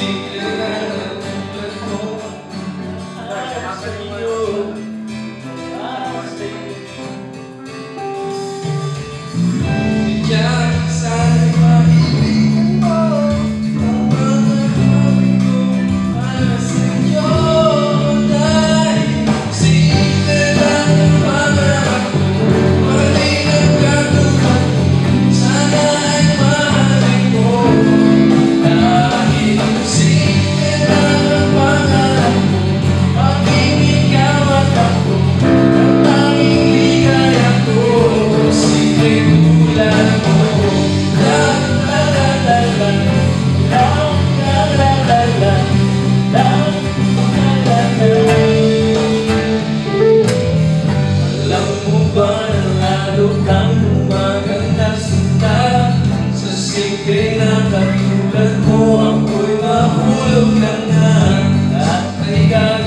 sim. Isipin na katulad mo Ako'y mahulog na nga. At kaligalan